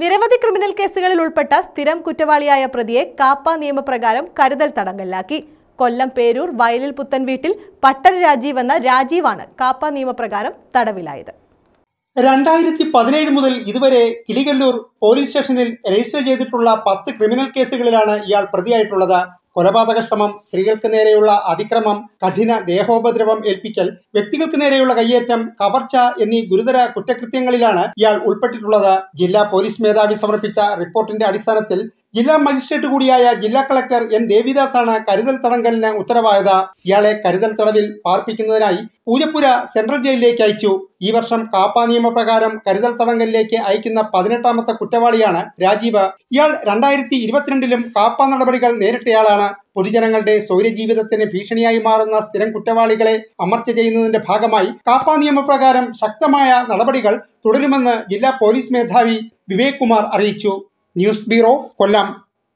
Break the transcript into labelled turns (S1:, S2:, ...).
S1: നിരവധി ക്രിമിനൽ കേസുകളിൽ ഉൾപ്പെട്ട സ്ഥിരം കുറ്റവാളിയായ പ്രതിയെ കാപ്പ നിയമപ്രകാരം കരുതൽ തടങ്കലിലാക്കി. കൊല്ലം പേരൂർ വയലിൽ പുത്തൻ വീട്ടിൽ പട്ടൻ രാജീവ് എന്ന രാജീവാണ് കാപ്പ നിയമപ്രകാരം തടവിലായത്.
S2: രണ്ടായിരത്തി പതിനേഴ് മുതൽ ഇതുവരെ കിളികല്ലൂർ പോലീസ് സ്റ്റേഷനിൽ രജിസ്റ്റർ ചെയ്തിട്ടുള്ള പത്ത് ക്രിമിനൽ കേസുകളിലാണ് ഇയാൾ പ്രതിയായിട്ടുള്ളത്. കൊലപാതക ശ്രമം സ്ത്രീകൾക്ക് നേരെയുള്ള അതിക്രമം കഠിന ദേഹോപദ്രവം ഏൽപ്പിക്കൽ വ്യക്തികൾക്ക് നേരെയുള്ള കയ്യേറ്റം കവർച്ച എന്നീ ഗുരുതര കുറ്റകൃത്യങ്ങളിലാണ് ഇയാൾ ഉൾപ്പെട്ടിട്ടുള്ളത്. ജില്ലാ പോലീസ് മേധാവി സമർപ്പിച്ച റിപ്പോർട്ടിന്റെ അടിസ്ഥാനത്തിൽ ജില്ലാ മജിസ്ട്രേറ്റ് കൂടിയായ ജില്ലാ കളക്ടർ എൻ ദേവിദാസാണ് കരുതൽ തടങ്കലിന് ഉത്തരവായത്. ഇയാളെ കരുതൽ തടവിൽ പാർപ്പിക്കുന്നതിനായി പൂജപ്പുര സെൻട്രൽ ജയിലിലേക്ക് അയച്ചു. ഈ വർഷം കാപ്പ നിയമപ്രകാരം കരുതൽ തടങ്കലിലേക്ക് അയക്കുന്ന പതിനെട്ടാമത്തെ കുറ്റവാളിയാണ് രാജീവ്. ഇയാൾ രണ്ടായിരത്തി ഇരുപത്തിരണ്ടിലും കാപ്പ നടപടികൾ നേരിട്ടയാളാണ്. പൊതുജനങ്ങളുടെ സ്വൈരജീവിതത്തിന് ഭീഷണിയായി മാറുന്ന സ്ഥിരം കുറ്റവാളികളെ അമർച്ച ചെയ്യുന്നതിന്റെ ഭാഗമായി കാപ്പ നിയമപ്രകാരം ശക്തമായ നടപടികൾ തുടരുമെന്ന് ജില്ലാ പോലീസ് മേധാവി വിവേക് കുമാർ അറിയിച്ചു. News bureau Kollam.